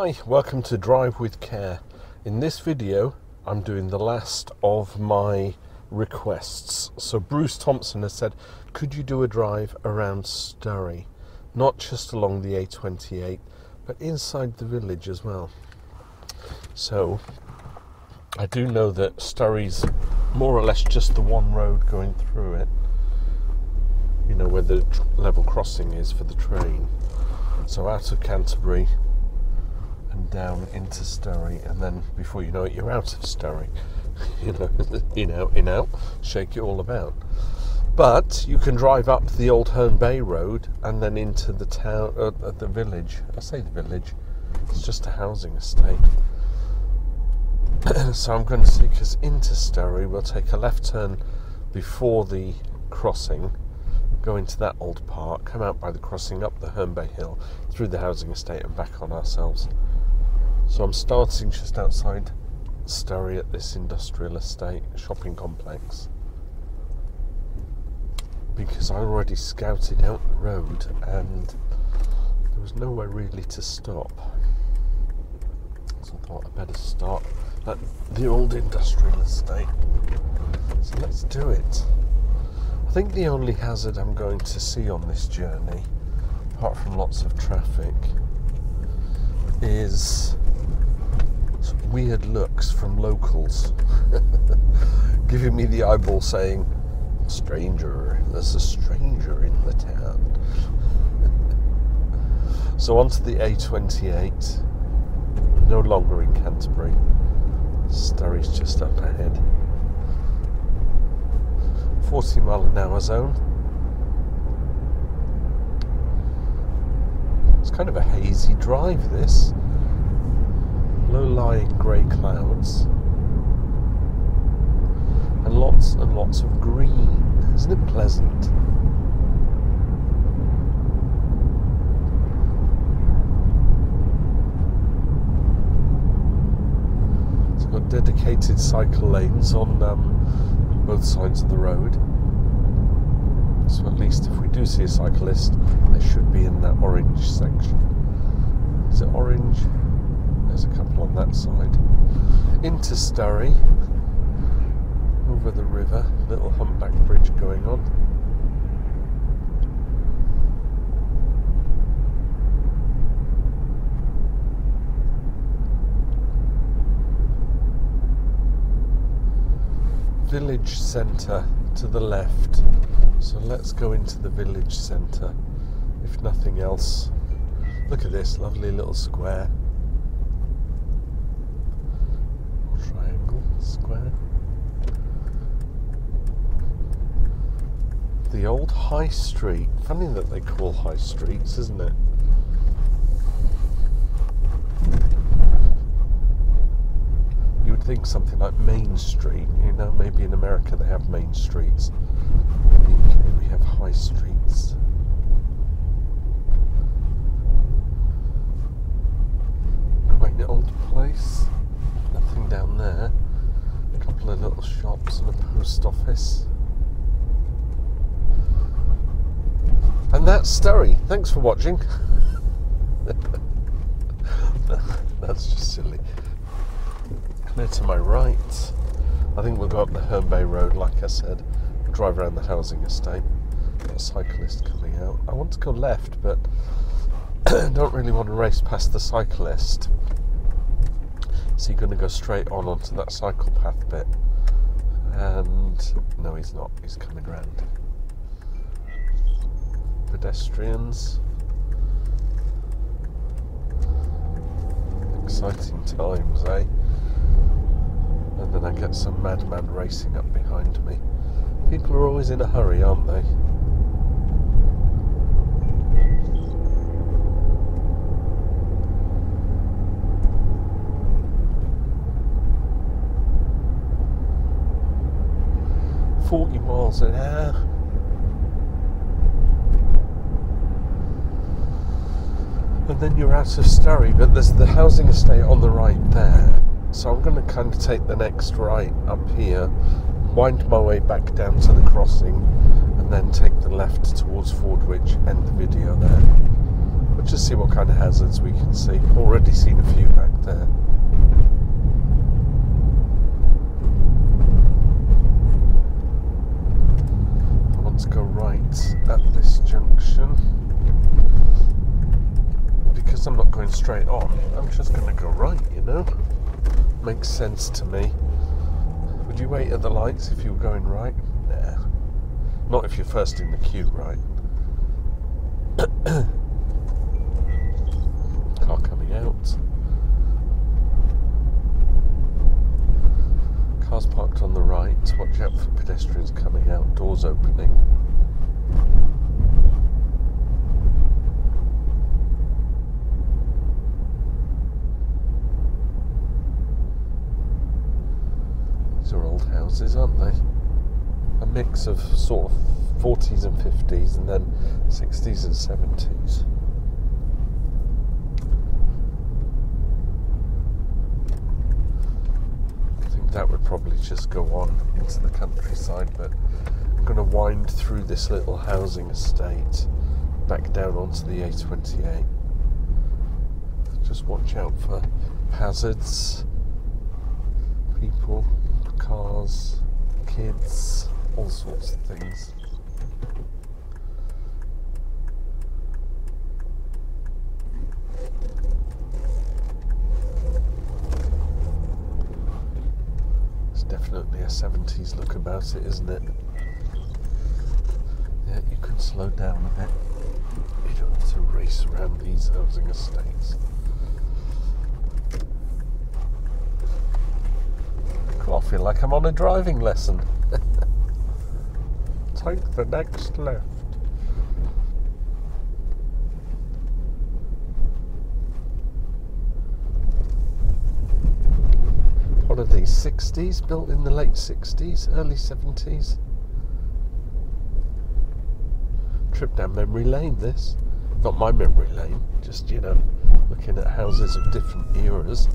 Hi, welcome to Drive with Care. In this video, I'm doing the last of my requests. So Bruce Thompson has said, could you do a drive around Sturry? Not just along the A28, but inside the village as well. So I do know that Sturry's more or less just the one road going through it. You know, where the level crossing is for the train. So out of Canterbury, and down into Sturry, and then before you know it, you're out of Sturry. you know, in out, in out, shake it all about. But you can drive up the old Herne Bay Road and then into the town, uh, the village. I say the village, it's just a housing estate. so I'm going to take us into Sturry. We'll take a left turn before the crossing go into that old park, come out by the crossing, up the Herne Bay Hill, through the housing estate, and back on ourselves. So I'm starting just outside Sturry at this industrial estate shopping complex because I already scouted out the road and there was nowhere really to stop. So I thought I'd better start at the old industrial estate. So let's do it. I think the only hazard I'm going to see on this journey, apart from lots of traffic, is weird looks from locals, giving me the eyeball saying, Stranger, there's a stranger in the town. so onto the A28, no longer in Canterbury. Sturry's just up ahead. 40 mile an hour zone. It's kind of a hazy drive, this low-lying grey clouds and lots and lots of green. Isn't it pleasant? Got dedicated cycle lanes on um, both sides of the road. So at least if we do see a cyclist, they should be in that orange section. Is it orange? There's a couple on that side. Into Sturry, over the river, little humpback bridge going on. Village centre to the left. So let's go into the village centre, if nothing else. Look at this lovely little square. Square. The old High Street. Funny that they call high streets, isn't it? You would think something like Main Street. You know, maybe in America they have main streets. In the UK we have high streets. Quite an old place. Nothing down there couple of little shops and a post office. And that's Sturry. Thanks for watching. that's just silly. Clear to my right. I think we'll go up the Herne Bay Road, like I said, drive around the housing estate. Got a cyclist coming out. I want to go left, but don't really want to race past the cyclist. So you're going to go straight on onto that cycle path bit. And no, he's not. He's coming round. Pedestrians. Exciting times, eh? And then I get some madman racing up behind me. People are always in a hurry, aren't they? 40 miles an hour. And then you're out of Sturry, but there's the housing estate on the right there. So I'm going to kind of take the next right up here, wind my way back down to the crossing, and then take the left towards Fordwich, end the video there. We'll just see what kind of hazards we can see. Already seen a few back there. I want to go right at this junction. Because I'm not going straight on, I'm just going to go right, you know? Makes sense to me. Would you wait at the lights if you were going right? Nah. Not if you're first in the queue, right? Car coming out. Cars parked on the right. Watch out for pedestrians coming out. Doors opening. These are old houses, aren't they? A mix of sort of 40s and 50s and then 60s and 70s. I think that would probably just go on into the countryside, but I'm going to wind through this little housing estate back down onto the A28. Just watch out for hazards, people, cars, kids, all sorts of things. It's definitely a 70s look about it, isn't it? Yeah, you can slow down a bit. You don't have to race around these housing estates. I feel like I'm on a driving lesson. Take the next left. What are these? 60s? Built in the late 60s, early 70s? Trip down memory lane, this. Not my memory lane, just, you know, looking at houses of different eras.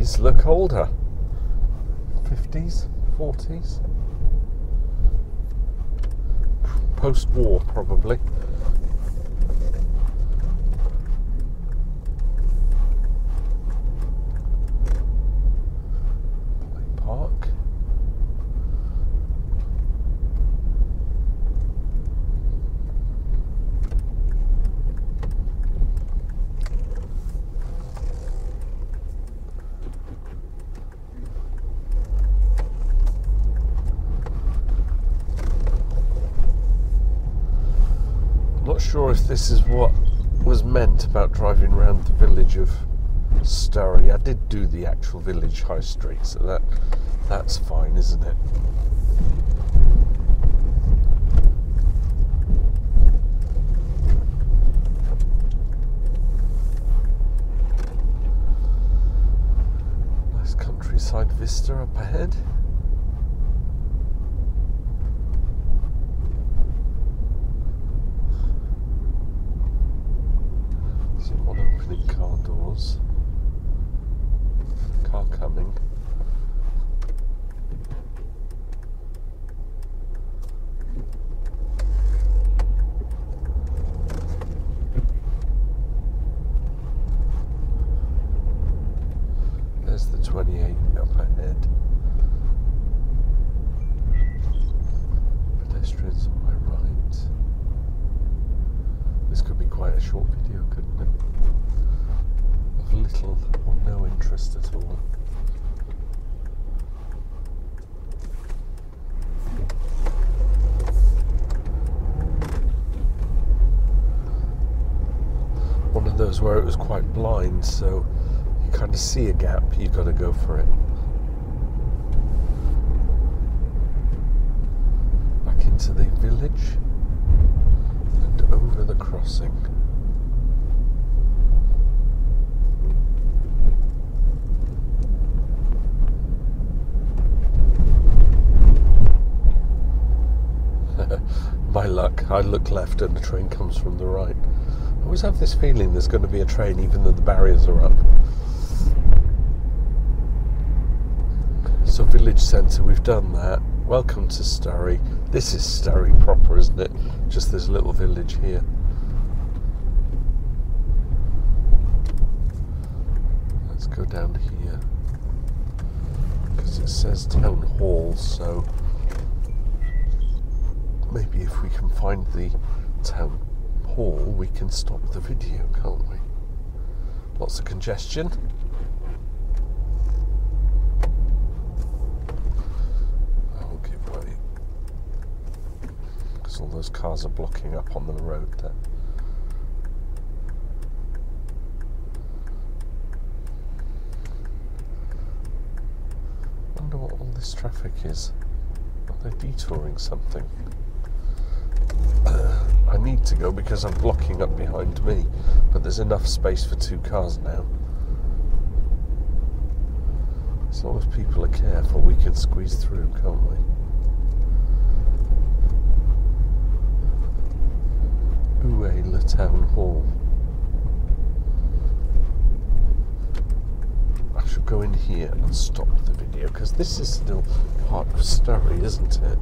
And these look older 50s, 40s. Post war, probably. Play Park. I'm not sure if this is what was meant about driving around the village of Sturry. I did do the actual village high street, so that that's fine, isn't it? Nice countryside vista up ahead. Opening car doors. Car coming. There's the 28 up ahead. Pedestrians on my right. This could be quite a short video, couldn't it? Of little or no interest at all. Where it was quite blind, so you kind of see a gap, you've got to go for it. Back into the village and over the crossing. My luck, I look left and the train comes from the right. I always have this feeling there's going to be a train even though the barriers are up. So village centre, we've done that. Welcome to Sturry. This is Sturry proper, isn't it? Just this little village here. Let's go down here. Because it says town hall, so maybe if we can find the town hall, we can stop the video, can't we? Lots of congestion. I'll give way. Because all those cars are blocking up on the road there. wonder what all this traffic is. Are they detouring something? I need to go because I'm blocking up behind me, but there's enough space for two cars now. As long as people are careful, we can squeeze through, can't we? Uwe Town Hall. I should go in here and stop the video because this is still part of Sturry, isn't it?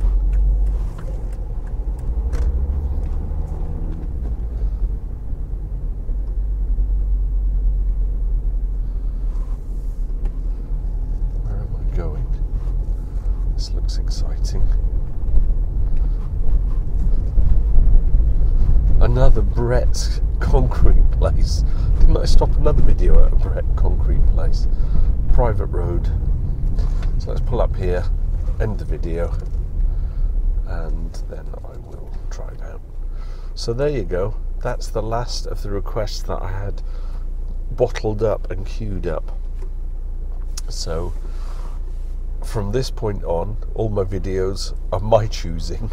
Where am I going? This looks exciting. Another Brett concrete place. Didn't I stop another video at a Brett concrete place? Private road. So let's pull up here, end the video, and then I will drive out. So there you go. That's the last of the requests that I had bottled up and queued up. So from this point on, all my videos are my choosing,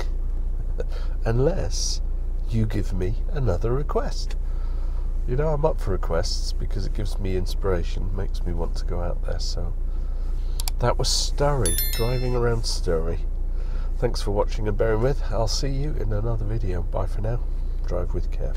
unless you give me another request. You know, I'm up for requests because it gives me inspiration, makes me want to go out there. So that was Sturry, driving around Sturry. Thanks for watching and bearing with. I'll see you in another video. Bye for now. Drive with care.